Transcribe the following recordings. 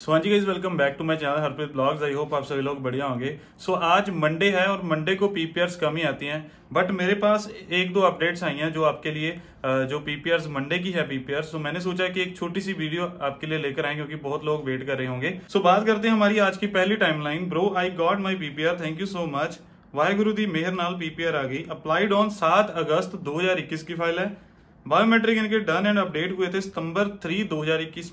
सो हाँ जी guys welcome back to my channel Harpreet vlogs I hope आप सभी लोग बढ़िया होंगे। सो so, आज मंडे है और मंडे को पीपीआर कम ही आती हैं। बट मेरे पास एक दो अपडेट्स आई हैं जो आपके लिए जो पीपीआर मंडे की है पीपीआर सो so, मैंने सोचा कि एक छोटी सी वीडियो आपके लिए लेकर आए क्योंकि बहुत लोग वेट कर रहे होंगे। सो so, बात करते हैं हमारी आज की पहली timeline bro I got my PPR thank you so much Waheguru दी मेहर नाल पीपीआर आ गई। अप्लाइड ऑन सात अगस्त दो हज़ार इक्कीस की फ़ाइल है। बायोमेट्रिक इनके डन एंड अपडेट हुए थे सितंबर थ्री दो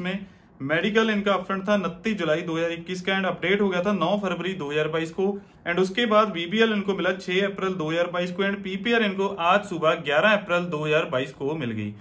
में। मेडिकल इनका अपफ्रंट था उनतीस जुलाई 2021 का एंड अपडेट हो गया था 9 फरवरी 2022 को। एंड उसके बाद बीबीएल इनको मिला 6 अप्रैल 2022 को एंड पीपीआर इनको आज सुबह 11 अप्रैल 2022 को मिल गई।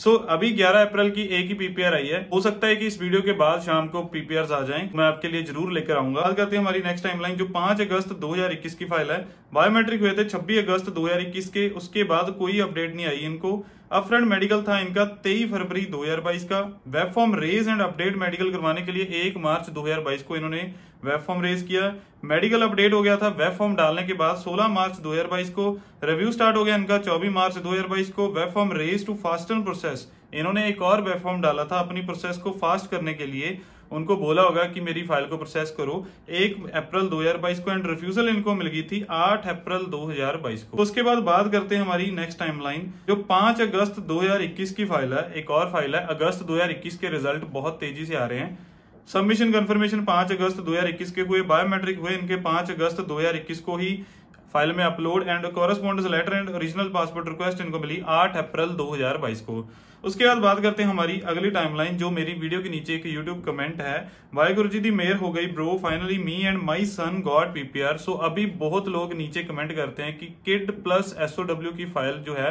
सो so, अभी 11 अप्रैल की एक ही पीपीआर आई है। हो सकता है कि इस वीडियो के बाद शाम को पीपीआर आ जाएँ। मैं आपके लिए ज़रूर लेकर आऊँगा। बात करते हैं हमारी नेक्स्ट टाइमलाइन जो 5 अगस्त 2021 की फ़ाइल है। बायोमेट्रिक हुए थे 26 अगस्त 2021 के। उसके बाद कोई अपडेट नहीं आई इनको। अपफ्रंट मेडिकल था इनका 23 फरवरी 2022 का। Web form raise and update medical करवाने के लिए एक मार्च 2022 को इन्होंने वेब फॉर्म रेज किया। मेडिकल अपडेट हो गया था, वेब फॉर्म डालने के बाद 16 मार्च 2022 को रिव्यू स्टार्ट हो गया इनका 24 मार्च 2022 को web form raise to fasten process इन्होंने एक और वेब फॉर्म डाला था अपनी प्रोसेस को फास्ट करने के लिए। उनको बोला होगा कि मेरी फ़ाइल को प्रोसेस करो। एक अप्रैल 2022 को एंड रिफ्यूजल इनको मिल गई थी 8 अप्रैल 2022 को। उसके बाद बात करते हैं हमारी नेक्स्ट टाइमलाइन जो 5 अगस्त 2021 की फ़ाइल है, एक और फ़ाइल है, अगस्त 2021 के रिज़ल्ट बहुत तेज़ी से आ रहे हैं। सबमिशन कंफर्मेशन 5 अगस्त 2021 के हुए बायोमेट्रिक हुए, इनके 5 अगस्त 2021 को ही फ़ाइल में upload and correspondence letter and original passport request इनको मिली 8 अप्रैल 2022 को। उसके बाद बात करते हैं हमारी अगली टाइमलाइन जो मेरी वीडियो के नीचे एक यूट्यूब कमेंट है। वाहेगुरु जी दी मेयर हो गई bro finally me and my son got PPR so अभी बहुत लोग नीचे कमेंट करते हैं कि किड प्लस एसओडब्ल्यू की फ़ाइल जो है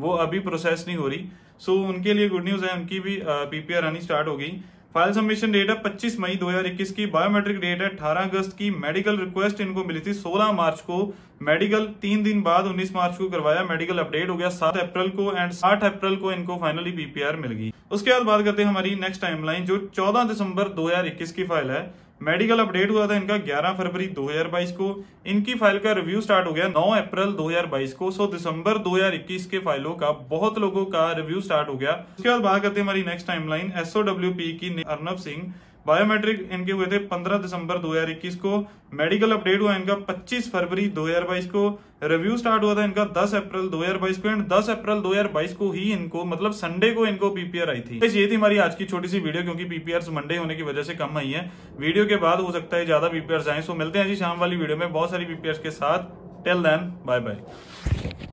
वो अभी प्रोसेस नहीं हो रही। सो so, उनके लिए गुड न्यूज़ है उनकी भी पीपीआर आनी स्टार्ट हो गई फ़ाइल सबमिशन डेट है 25 मई 2021 की। बायोमेट्रिक डेट है 18 अगस्त की। मेडिकल रिक्वेस्ट इनको मिली थी 16 मार्च को। मेडिकल तीन दिन बाद 19 मार्च को करवाया। मेडिकल अपडेट हो गया 7 अप्रैल को एंड 8 अप्रैल को इनको फाइनली पीपीआर मिल गई। उसके बाद बात करते हैं हमारी नेक्स्ट टाइमलाइन जो 14 दिसंबर 2021 की फ़ाइल है। मेडिकल अपडेट हुआ था इनका 11 फरवरी 2022 को। इनकी फ़ाइल का रिव्यू स्टार्ट हो गया 9 अप्रैल 2022 को। सो दिसंबर 2021 के फाइलों का बहुत लोगों का रिव्यू स्टार्ट हो गया। उसके बाद बात करते हैं हमारी नेक्स्ट टाइमलाइन एसओडब्ल्यूपी की अर्नब सिंह। बायोमेट्रिक इनके हुए थे 15 दिसंबर 2021 को। मेडिकल अपडेट हुआ इनका 25 फरवरी 2022 को। रिव्यू स्टार्ट हुआ था इनका 10 अप्रैल 2022 को। एंड 10 अप्रैल 2022 को ही इनको मतलब संडे को इनको पीपीआर आई थी। ये थी हमारी आज की छोटी सी वीडियो, क्योंकि पीपीआर मंडे होने की वजह से कम आई है। वीडियो के बाद हो सकता है ज़्यादा पीपीआर आए। सो मिलते हैं जी शाम वाली वीडियो में। बहुत सारी पीपीआर के साथ। Tell then bye bye